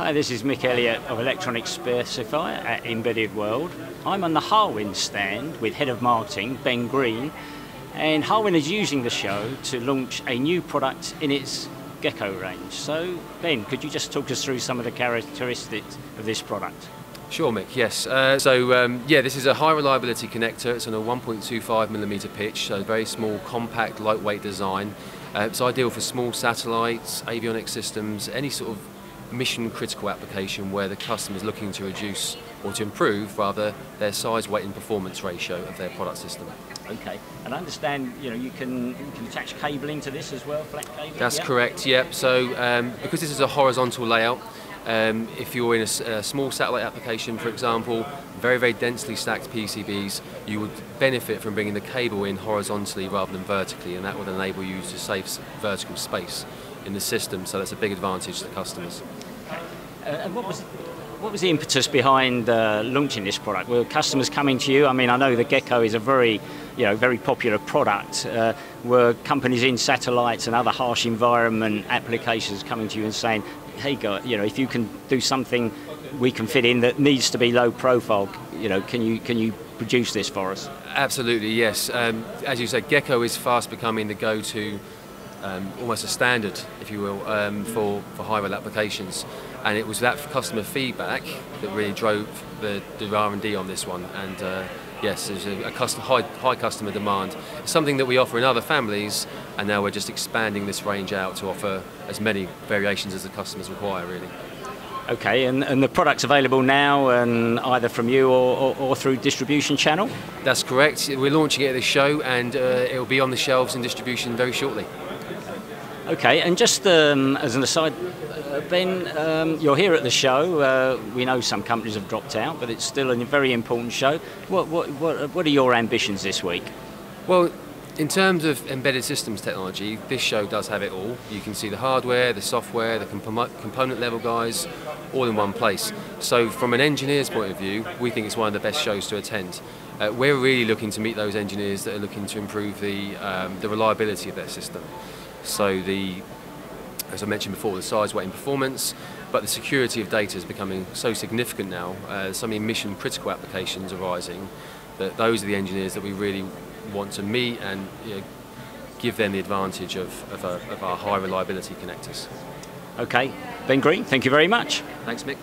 Hi, this is Mick Elliott of Electronic Specifier at Embedded World. I'm on the Harwin stand with Head of Marketing, Ben Green, and Harwin is using the show to launch a new product in its Gecko range. So, Ben, could you just talk us through some of the characteristics of this product? Sure, Mick. Yes. Uh, so um, yeah, this is a high reliability connector. It's on a 1.25 millimeter pitch, so very small, compact, lightweight design. Uh, it's ideal for small satellites, avionics systems, any sort of mission critical application where the customer is looking to reduce or to improve rather their size, weight, and performance ratio of their product system. Okay, and I understand you know you can you can attach cabling to this as well, flat cabling. That's correct. Yep. So um, because this is a horizontal layout. Um, if you're in a, a, small satellite application, for example, very, very densely stacked PCBs, you would benefit from bringing the cable in horizontally rather than vertically, and that would enable you to save vertical space in the system, so that's a big advantage to customers. Uh, and what was what was the impetus behind uh, launching this product? Were customers coming to you? I mean, I know the Gecko is a very, you know, very popular product. Uh, were companies in satellites and other harsh environment applications coming to you and saying, "Hey, you know, if you can do something we can fit in that needs to be low profile, you know, can you can you produce this for us?" Absolutely, yes. Um, as you said, Gecko is fast becoming the go-to um, almost a standard, if you will, um, for, for high rel applications. And it was that customer feedback that really drove the, the R&D on this one. And uh, yes, there's a, a custom, high, high customer demand. It's something that we offer in other families, and now we're just expanding this range out to offer as many variations as the customers require, really. Okay, and, and the product's available now, and either from you or, or, or, through distribution channel. That's correct. We're launching it at this show, and uh, it will be on the shelves in distribution very shortly. Okay, and just um, as an aside, uh, Ben, um, you're here at the show. Uh, we know some companies have dropped out, but it's still a very important show. What, what, what, what are your ambitions this week? Well, in terms of embedded systems technology, this show does have it all. You can see the hardware, the software, the comp component level guys, all in one place. So, from an engineer's point of view, we think it's one of the best shows to attend. Uh, we're really looking to meet those engineers that are looking to improve the, um, the reliability of their system. So the, as I mentioned before, the size, weight and performance, but the security of data is becoming so significant now, uh, so many mission critical applications arising, that those are the engineers that we really want to meet and you know, give them the advantage of, of, a, of our high reliability connectors. Okay, Ben Green, thank you very much. Thanks, Mick.